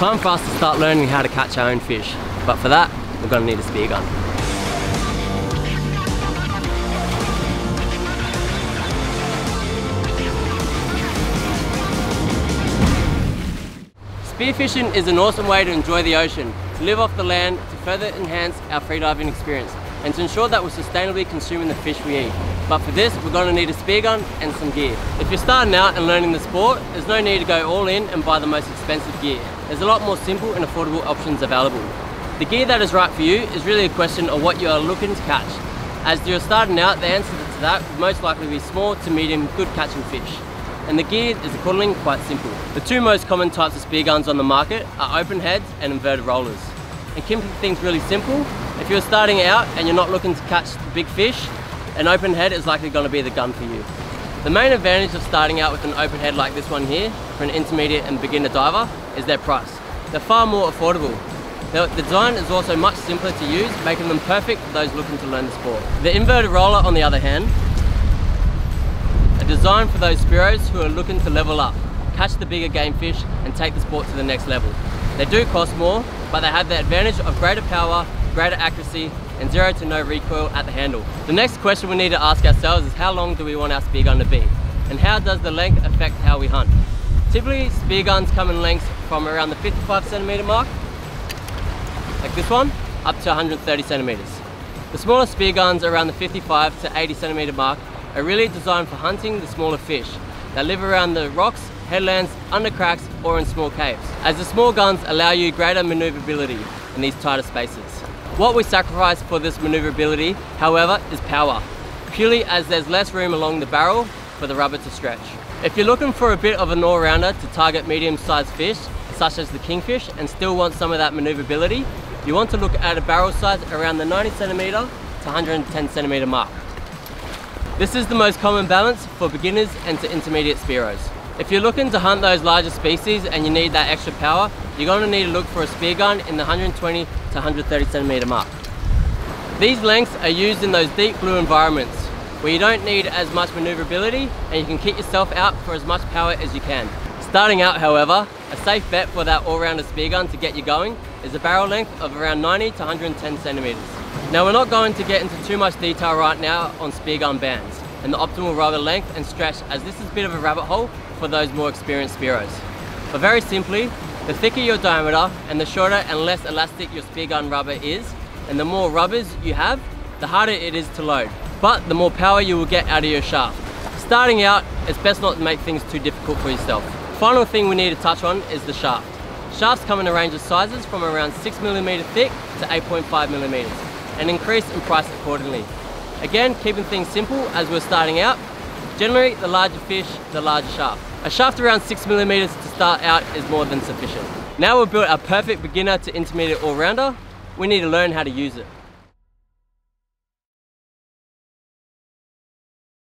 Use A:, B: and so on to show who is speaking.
A: Time for us to start learning how to catch our own fish, but for that, we're gonna need a spear gun. Spearfishing is an awesome way to enjoy the ocean, to live off the land, to further enhance our freediving experience, and to ensure that we're sustainably consuming the fish we eat. But for this, we're going to need a spear gun and some gear. If you're starting out and learning the sport, there's no need to go all in and buy the most expensive gear. There's a lot more simple and affordable options available. The gear that is right for you is really a question of what you are looking to catch. As you're starting out, the answer to that would most likely be small to medium good catching fish and the gear is accordingly quite simple. The two most common types of spear guns on the market are open heads and inverted rollers. And keeping things really simple, if you're starting out and you're not looking to catch big fish, an open head is likely going to be the gun for you. The main advantage of starting out with an open head like this one here, for an intermediate and beginner diver, is their price. They're far more affordable. The design is also much simpler to use, making them perfect for those looking to learn the sport. The inverted roller, on the other hand, a design for those Spearos who are looking to level up, catch the bigger game fish and take the sport to the next level. They do cost more, but they have the advantage of greater power, greater accuracy and zero to no recoil at the handle. The next question we need to ask ourselves is how long do we want our spear gun to be? And how does the length affect how we hunt? Typically, spear guns come in lengths from around the 55 centimeter mark, like this one, up to 130 centimeters. The smaller spear guns around the 55 to 80 centimeter mark are really designed for hunting the smaller fish that live around the rocks, headlands, under cracks or in small caves, as the small guns allow you greater manoeuvrability in these tighter spaces. What we sacrifice for this manoeuvrability, however, is power, purely as there's less room along the barrel for the rubber to stretch. If you're looking for a bit of an all-rounder to target medium-sized fish, such as the kingfish, and still want some of that manoeuvrability, you want to look at a barrel size around the 90 centimeter to 110 centimeter mark. This is the most common balance for beginners and to intermediate Spearos. If you're looking to hunt those larger species and you need that extra power, you're going to need to look for a spear gun in the 120 to 130 centimeter mark. These lengths are used in those deep blue environments where you don't need as much maneuverability and you can keep yourself out for as much power as you can. Starting out, however, a safe bet for that all-rounder spear gun to get you going is a barrel length of around 90 to 110 centimeters. Now we're not going to get into too much detail right now on spear gun bands and the optimal rubber length and stretch as this is a bit of a rabbit hole for those more experienced Spearos. But very simply, the thicker your diameter and the shorter and less elastic your spear gun rubber is, and the more rubbers you have, the harder it is to load. But the more power you will get out of your shaft. Starting out, it's best not to make things too difficult for yourself. Final thing we need to touch on is the shaft. Shafts come in a range of sizes from around 6mm thick to 8.5mm and increase in price accordingly. Again, keeping things simple as we're starting out. Generally, the larger fish, the larger shaft. A shaft around 6mm to start out is more than sufficient. Now we've built our perfect beginner to intermediate all-rounder, we need to learn how to use it.